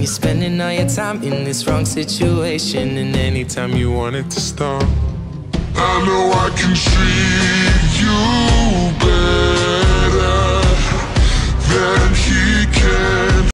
you're spending all your time in this wrong situation. And anytime you want it to stop I know I can treat you better Than he can.